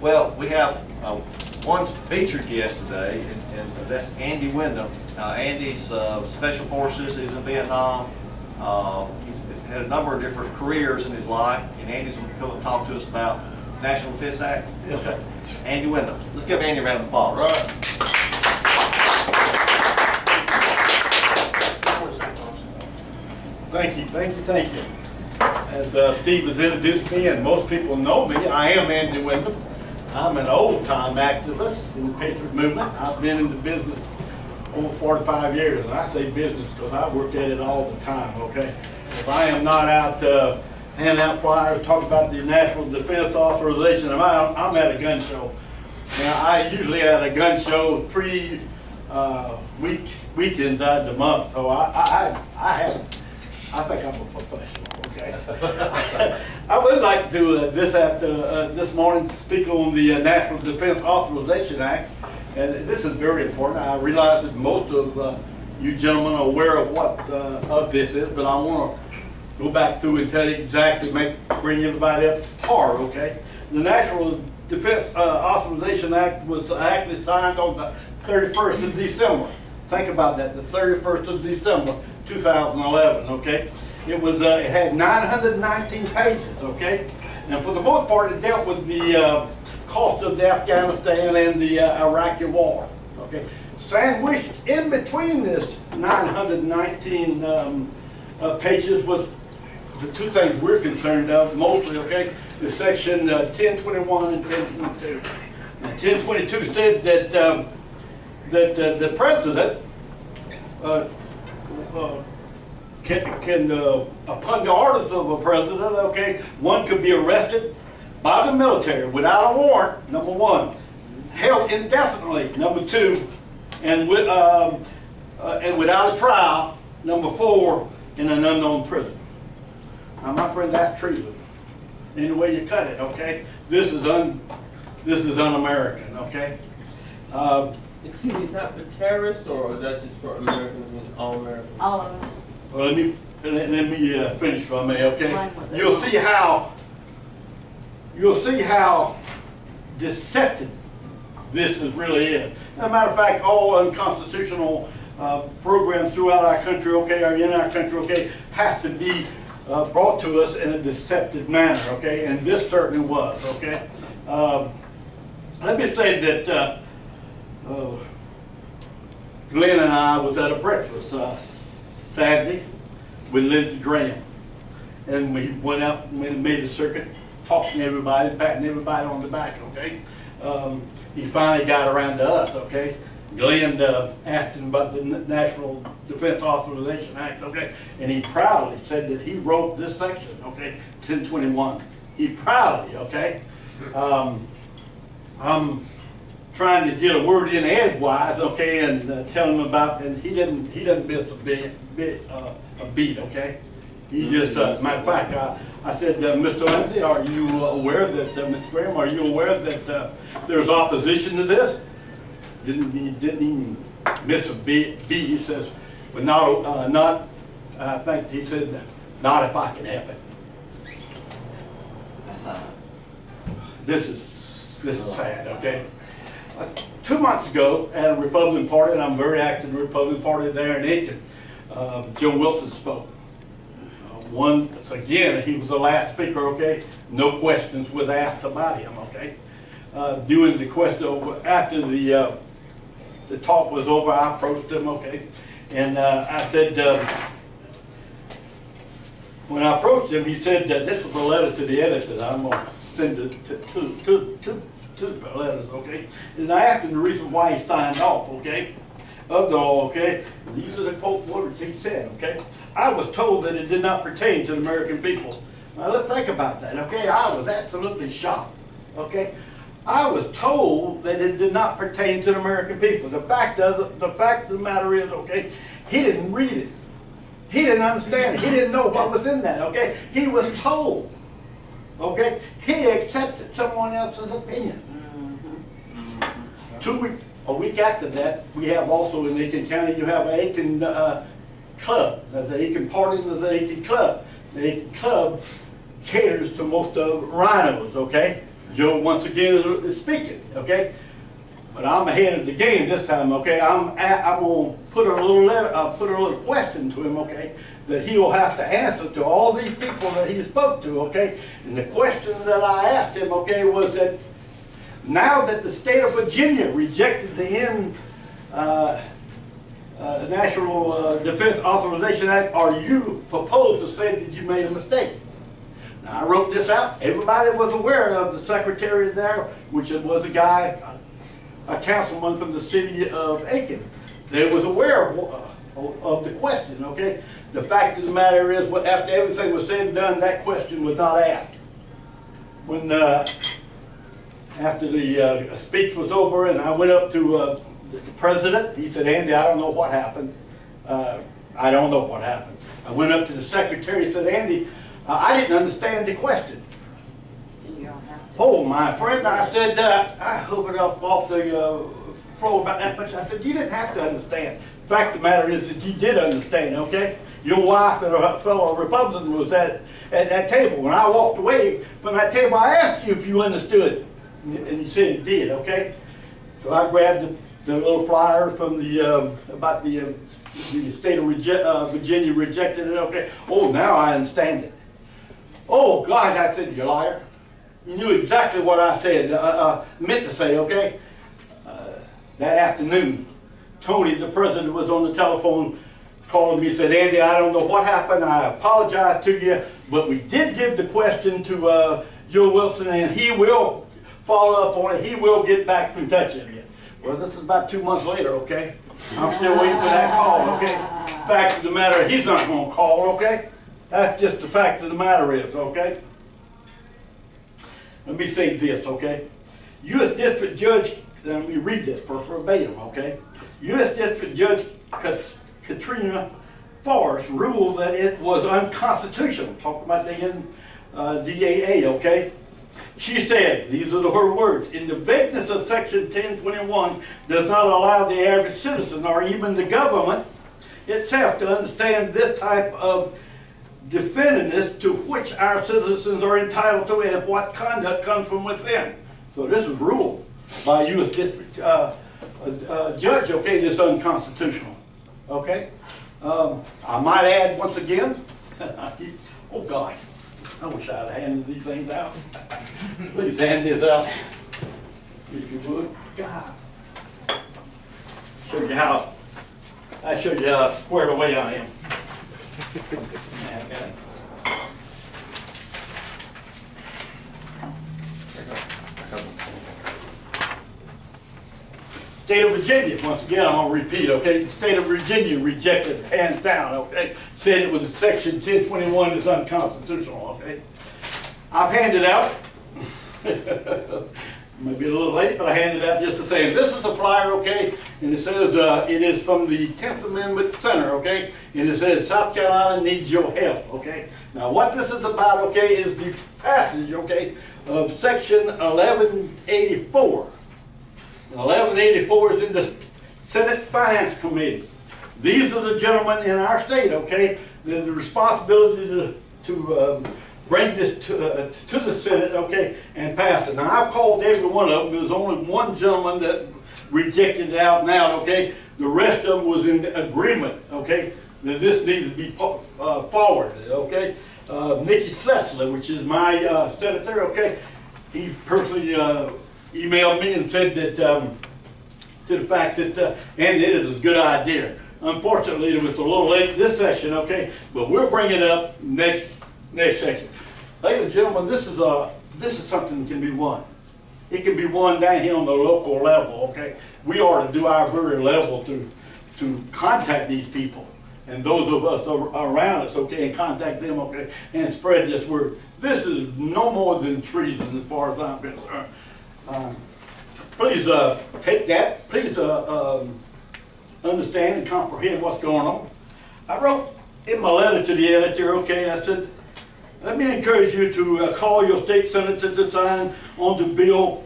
Well, we have uh, one featured guest today, and and that's Andy Windham. Uh, Andy's uh, Special Forces, he was in Vietnam. Uh, He's had a number of different careers in his life, and Andy's going to come and talk to us about National Defense Act. Okay. Andy Windham. Let's give Andy a round of applause. Right. Thank you, thank you, thank you. As uh, Steve has introduced me, and most people know me, I am Andy Windham. I'm an old-time activist in the Patriot Movement. I've been in the business over 45 years, and I say business because I work at it all the time, okay? If I am not out uh, handing out flyers, talking about the National Defense Authorization, I'm, out- I'm at a gun show. Now, I usually at a gun show three uh, week, weekends out of the month, so I, I, I have, I think I'm a professional, okay? I would like to, uh, this after, uh, this morning, speak on the uh, National Defense Authorization Act. And this is very important. I realize that most of uh, you gentlemen are aware of what, uh, of this is, but I want to go back through and tell you exactly, make, bring everybody up to par, okay? The National Defense uh, Authorization Act was actually signed on the 31st of December. Think about that, the 31st of December, 2011, okay? It was, uh, it had 919 pages, okay? And for the most part, it dealt with the uh, cost of the Afghanistan and the uh, Iraqi war, okay? Sandwiched in between this 919 um, uh, pages was the two things we're concerned of mostly, okay, is section uh, 1021 and 1022. And 1022 said that, um, that uh, the president uh, uh, can, can uh, upon the orders of a president, okay, one could be arrested by the military without a warrant, number one, held indefinitely, number two, and with, um, uh, and without a trial, number four, in an unknown prison. Now, my friend, that's treason. Any way you cut it, okay? This is un, this is un-American, okay? Uh, Excuse me, is that for terrorists or is that just for Americans and all Americans? All of us. Well, let me, let, let me uh, finish if I may, okay? Fine with it. You'll see how, you'll see how deceptive this is really is. As a matter of fact, all unconstitutional uh, programs throughout our country, okay, or in our country, okay, have to be uh, brought to us in a deceptive manner, okay? And this certainly was, okay? Um, let me say that uh, uh, Glenn and I was at a breakfast uh, Saturday with Lindsey Graham. And we went out and made a circuit, talking to everybody, patting everybody on the back, okay? Um, he finally got around to us, okay? Glenn uh, asked him about the National Defense Authorization Act, okay? And he proudly said that he wrote this section, okay, 1021. He proudly, okay? Um, I'm trying to get a word in edgewise, okay, and uh, tell him about, and he didn't, he doesn't miss a bit, bit, uh, a beat, okay? He just, uh, matter of fact, I, I said, uh, Mr. Lindsay, are you aware that, uh, Mr. Graham, are you aware that, uh, there's opposition to this? Didn't, he didn't even miss a beat, he says, but not, uh, not, I think he said, not if I can help it. This is, this is sad, okay? Uh, Two months ago, at a Republican Party, and I'm very active in the Republican Party there in Aiken, uh, Joe Wilson spoke. Uh, One, again, he was the last speaker, okay? No questions was asked about him, okay? Uh, During the question, after the, uh, the talk was over, I approached him, okay? And uh, I said, uh, when I approached him, he said that this was a letter to the editor I'm gonna send it to, to, to, to, to the letters, okay? And I asked him the reason why he signed off, okay? Of the law, okay? These are the quote words he said, okay? I was told that it did not pertain to the American people. Now let's think about that, okay? I was absolutely shocked, okay? I was told that it did not pertain to the American people. The fact of, the fact of the matter is, okay, he didn't read it. He didn't understand it. He didn't know what was in that, okay? He was told, okay? He accepted someone else's opinion. Mm-hmm. Two weeks, a week after that, we have also in Aiken County, you have a Aiken, uh, club. The Aiken Party, the Aiken Club. The Aiken Club caters to most of rhinos, okay? Joe once again is, speaking, okay? But I'm ahead of the game this time, okay? I'm, a- I'm gonna put a little letter, uh, put a little question to him, okay? That he will have to answer to all these people that he spoke to, okay? And the question that I asked him, okay, was that now that the state of Virginia rejected the N, uh, uh, National uh, Defense Authorization Act, are you proposed to say that you made a mistake? Now, I wrote this out, everybody was aware of the secretary there, which was a guy, a councilman from the city of Aiken. They was aware of, uh, of the question, okay? The fact of the matter is, what- after everything was said and done, that question was not asked. When, uh, after the uh, speech was over and I went up to uh, the president, he said, Andy, I don't know what happened. Uh, I don't know what happened. I went up to the secretary, and said, Andy, uh, I didn't understand the question. Oh, my friend, I said, uh, I hovered up off the uh, floor about that much. I said, you didn't have to understand. Fact of the matter is that you did understand, okay? Your wife and a fellow Republican was at, at that table. When I walked away from that table, I asked you if you understood. And you said it did, okay? So I grabbed the, the little flyer from the, um, about the, uh, the state of Rege- uh, Virginia rejected it, okay? Oh, now I understand it. Oh, God, I said, you liar. You knew exactly what I said, uh, uh, meant to say, okay? Uh, that afternoon, Tony, the president, was on the telephone calling me, said, Andy, I don't know what happened, I apologize to you, but we did give the question to uh, Joe Wilson, and he will follow up on it, he will get back in touch with you. Well, this is about two months later, okay? I'm still waiting for that call, okay? Fact of the matter, he's not gonna call, okay? That's just the fact of the matter is, okay? Let me say this, okay? U.S. District Judge, let me read this for verbatim, okay? U.S. District Judge Katrina Forrest ruled that it was unconstitutional, talk about the uh, DAA, okay? She said, these are her words, in the vagueness of section 1021 does not allow the average citizen or even the government itself to understand this type of defendedness to which our citizens are entitled to and what conduct comes from within. So this is ruled by U.S. District uh, Judge, okay, this is unconstitutional, okay? Um, I might add once again, oh gosh, I wish I'd handed these things out. Please hand this out, if you would. God. Show you how, I showed you how squared away I am. State of Virginia, once again, I'm gonna repeat, okay? The state of Virginia rejected hands down, okay? Said it was section ten twenty-one is unconstitutional, okay? I've handed out, maybe a little late, but I handed out just to say, this is a flyer, okay? And it says, uh, it is from the Tenth Amendment Center, okay? And it says, South Carolina needs your help, okay? Now, what this is about, okay, is the passage, okay, of section eleven eighty-four. 1184 is in the Senate Finance Committee. These are the gentlemen in our state, okay, the the responsibility to, to um, bring this to, uh, to the Senate, okay, and pass it. Now, I've called every one of them, there's only one gentleman that rejected it out and out, okay? The rest of them was in agreement, okay, that this needs to be uh, forwarded, okay? Uh, Nikki Setzler, which is my uh, senator, okay, he personally uh, emailed me and said that, um, to the fact that, uh, and it is a good idea. Unfortunately, it was a little late this session, okay, but we'll bring it up next, next session. Ladies and gentlemen, this is a, this is something that can be won. It can be won down here on the local level, okay? We ought to do our very level to, to contact these people and those of us around us, okay, and contact them, okay, and spread this word. This is no more than treason as far as I'm concerned. Um, Please, uh, take that, please, uh, um, understand and comprehend what's going on. I wrote in my letter to the editor, okay, I said, let me encourage you to uh, call your state senator to sign on to Bill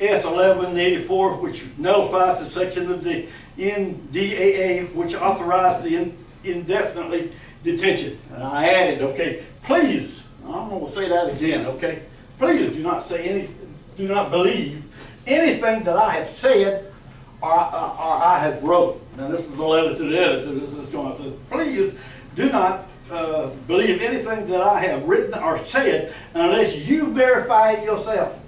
S eleven eighty-four, which nullifies the section of the NDAA which authorized the in- indefinitely detention. And I added, okay, please, I'm gonna say that again, okay? Please do not say any, do not believe anything that I have said or, or I have wrote. Now, this is a letter to the editor, this is says, please do not uh, believe anything that I have written or said unless you verify it yourself.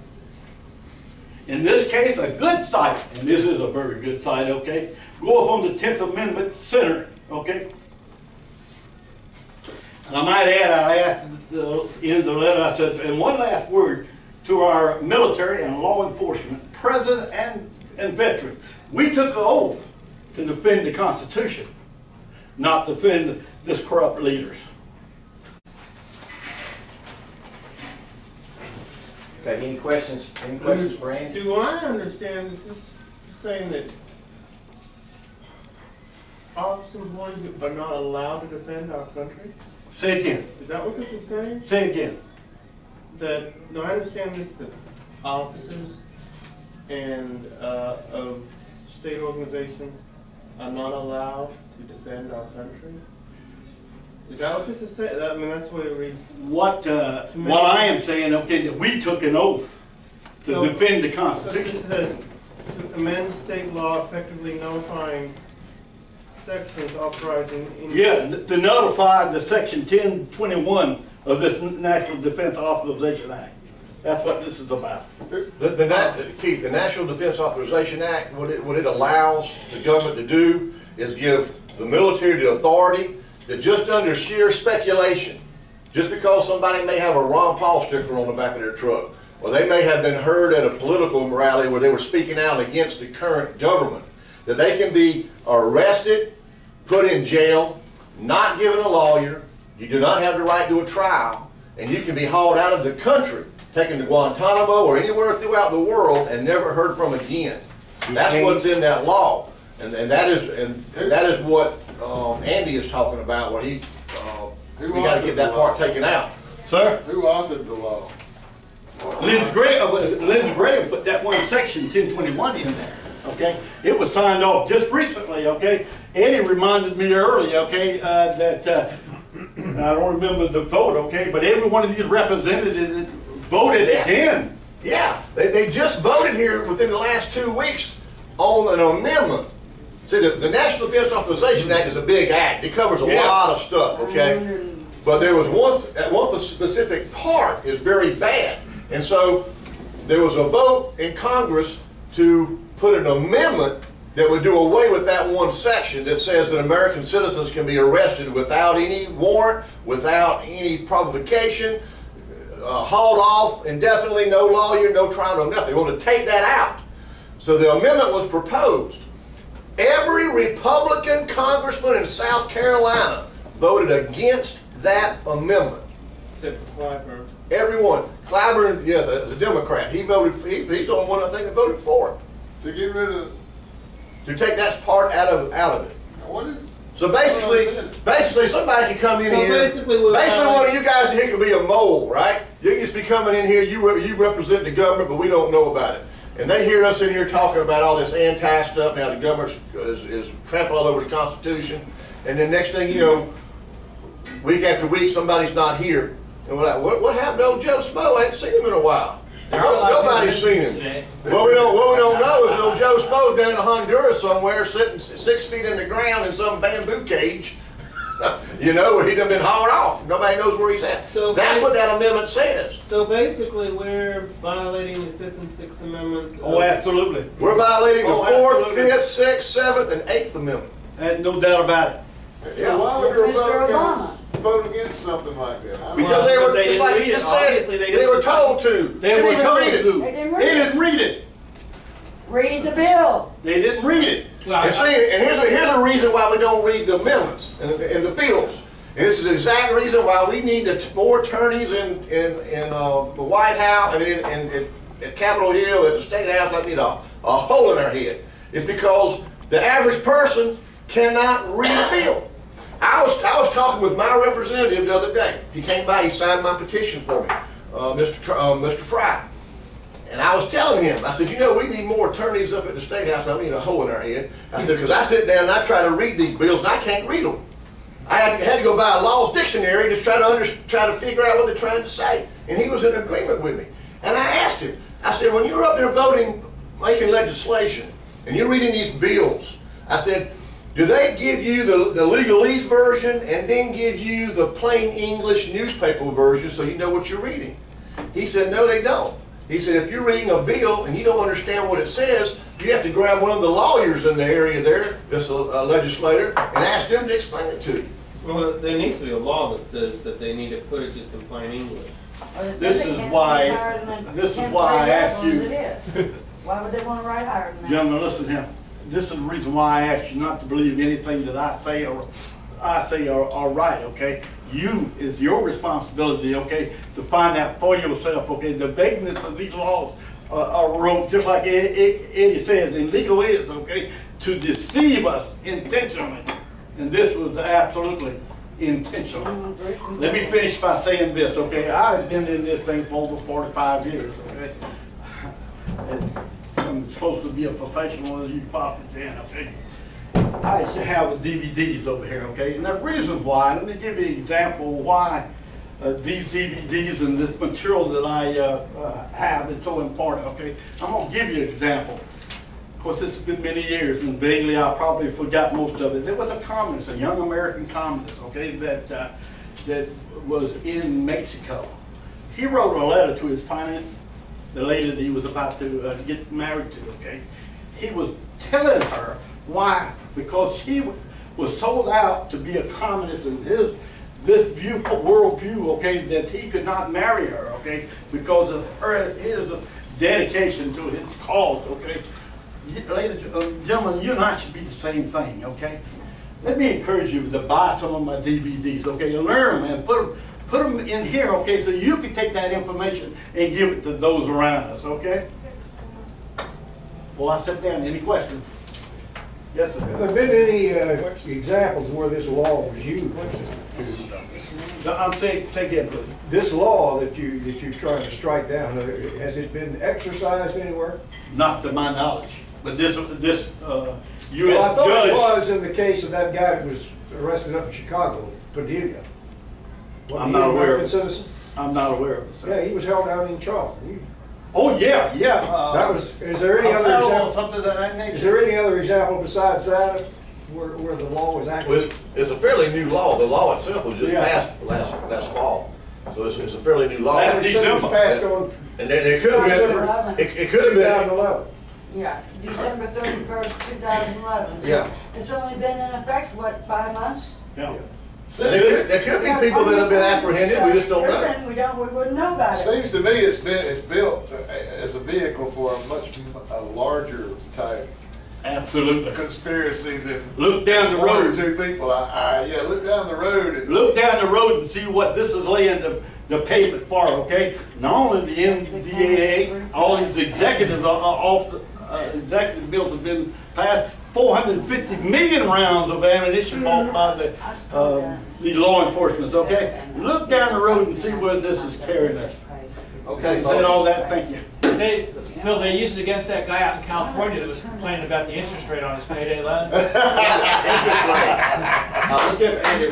In this case, a good site, and this is a very good site, okay? Go up on the Tenth Amendment Center, okay? And I might add, I asked the, in the letter, I said, and one last word to our military and law enforcement, present and, and veteran. We took an oath to defend the Constitution, not defend this corrupt leaders. Okay, any questions, any mm-hmm. questions for Andy? Do I understand this is saying that office employees are not allowed to defend our country? Say again, Is that what this is saying? say again. That, no, I understand this, that officers and, uh, of state organizations are not allowed to defend our country? Is that what this is saying? I mean, that's what it reads. What, uh, what I am saying, okay, that we took an oath to No. defend the So This says, to amend state law effectively notifying sections authorizing. Yeah, to notify the section ten twenty-one of this National Defense Authorization Act. That's what this is about. The, the, nat- Keith, the National Defense Authorization Act, what it, what it allows the government to do is give the military the authority that just under sheer speculation, just because somebody may have a Ron Paul sticker on the back of their truck, or they may have been heard at a political rally where they were speaking out against the current government, that they can be arrested, put in jail, not given a lawyer, you do not have the right to a trial, and you can be hauled out of the country, taken to Guantanamo or anywhere throughout the world and never heard from again. That's what's in that law. And, and that is, and that is what, um, Andy is talking about, where he, uh, we gotta get that part taken out. Sir? Who authored the law? Lindsey Graham, uh, Lindsey Graham put that one section ten twenty-one in there, okay? It was signed off just recently, okay? Eddie reminded me earlier, okay, uh, that, uh, I don't remember the vote, okay, but every one of these representatives voted Yeah. again. Yeah, they, they just voted here within the last two weeks on an amendment. See, the, the National Defense Authorization Act is a big act. It covers a Yeah. lot of stuff, okay? But there was one, one specific part is very bad. And so there was a vote in Congress to put an amendment that would do away with that one section that says that American citizens can be arrested without any warrant, without any provocation, uh, hauled off indefinitely, no lawyer, no trial, no nothing. They want to take that out. So the amendment was proposed. Every Republican congressman in South Carolina voted against that amendment. Except Clyburn. Everyone. Clyburn, yeah, the, the Democrat, he voted, he, he's the only one I think that voted for it. To get rid of, To take that part out of, out of it. what is, So basically, basically somebody can come in So here. basically basically one of you guys in here can be a mole, right? You can just be coming in here, you, re- you represent the government, but we don't know about it. And they hear us in here talking about all this anti stuff, now the government is, is trampling all over the Constitution. And then next thing you know, week after week, somebody's not here. And we're like, what, what happened to old Joe Smo? I ain't seen him in a while. And no- Nobody's seen him. What we don't, what we don't know is old Joe Smo's down in Honduras somewhere, sitting six feet in the ground in some bamboo cage. You know, where he done been hauled off. Nobody knows where he's at. So That's what that amendment says. So basically, we're violating the Fifth and Sixth Amendments. Oh, absolutely. We're violating the Oh, Fourth, absolutely. Fifth, Sixth, Seventh, and Eighth Amendment. And no doubt about it. so why would Mr. a Obama. Vote against something like that? I Because they because were, they just didn't like read he it. just said, Obviously, they they didn't- were told to. They Didn't were even told read it. to. They didn't They read it. didn't read it. Read the bill. They didn't read it. And see, and here's a, here's a reason why we don't read the amendments and the, and the bills. And this is the exact reason why we need the t- more attorneys in, in, in, uh, the White House, I mean, in, in, at Capitol Hill, at the State House, like, need a, a hole in their head. It's because the average person cannot read a bill. I talking with my representative the other day. He came by, he signed my petition for me, uh, Mr. Uh, Mr. Fry. And I was telling him, I said, you know, we need more attorneys up at the State House. We need a hole in our head. I said, because I sit down and I try to read these bills and I can't read them. I had, had to go buy a law's dictionary to try to under, try to figure out what they're trying to say. And he was in agreement with me. And I asked him, I said, when you're up there voting, making legislation, and you're reading these bills, I said, do they give you the, the legalese version and then give you the plain English newspaper version so you know what you're reading? He said, no, they don't. He said, if you're reading a bill and you don't understand what it says, you have to grab one of the lawyers in the area there, this uh, legislator, and ask them to explain it to you. Well, there needs to be a law that says that they need to put it just in plain English. Well, This is why- pay higher than a- this is why I asked you- it is. Why would they wanna write higher than that? Gentlemen, listen here. This is the reason why I ask you not to believe anything that I say or I say are, are right, okay? You, is your responsibility, okay, to find out for yourself, okay? The vagueness of these laws uh, are wrote, just like Ed- Ed- Eddie says, in legal is, okay, to deceive us intentionally. And this was absolutely intentional. Let me finish by saying this, okay? I've been in this thing for over forty-five years, okay? And I'm supposed to be a professional as you possibly can, okay? I used to have the DVDs over here, okay? And the reason why, let me give you an example why uh, these DVDs and this material that I uh, uh, have is so important, okay? I'm gonna give you an example. Of course, it's been many years, and vaguely I probably forgot most of it. There was a communist, a young American communist, okay, that, uh, that was in Mexico. He wrote a letter to his finance, the lady that he was about to uh, get married to, okay? He was telling her why, because she was sold out to be a communist in his, this view, worldview, okay, that he could not marry her, okay, because of her, his dedication to his cause, okay? Ladies and gentlemen, you and I should be the same thing, okay? Let me encourage you to buy some of my DVDs, okay? Learn them and put them, put them in here, okay? So you can take that information and give it to those around us, okay? Well, I sit down. Any questions? Yes, Have sir. there been any uh, examples where this law was used? No, I'm saying, take that, please. This law that you, that you're trying to strike down, uh, has it been exercised anywhere? Not to my knowledge, but this, this, uh, Well, I US thought it was in the case of that guy that was arrested up in Chicago, Padilla. Wasn't I'm not an aware of American citizen? I'm not aware of it, Yeah, he was held down in Charleston. You- Oh, yeah, yeah. uh, That was, is there any other Apparel or example, Something of that is nature. there any other example besides that where, where the law was Well, actually? it's, it's a fairly new law. The law itself was just Yeah. passed last, last fall. So it's, it's a fairly new law. Last And It was December. passed on then it could have December. been, it, it could have been, 2011. Yeah, December thirty-first, two thousand eleven. Yeah. It's only been in effect, what, five months? Yeah. There could, there could be people that have been apprehended, we just don't know. Then we don't, we wouldn't know about it. Seems to me it's been, it's built as a vehicle for a much, m- a larger type Absolutely. conspiracy than Look down the one or road. two people. I, I, yeah, look down the road and. Look down the road and see what this is laying the, the pavement for, okay? Not only the NDAA, all these executive, uh, uh, off, uh, executive bills have been passed, four hundred and fifty million rounds of ammunition bought by the, uh, the law enforcement, okay? Look down the road and see where this is carrying us. Okay, Said all that, thank you. They, Bill, they used it against that guy out in California that was complaining about the interest rate on his payday loan. He Uh, let's get Andy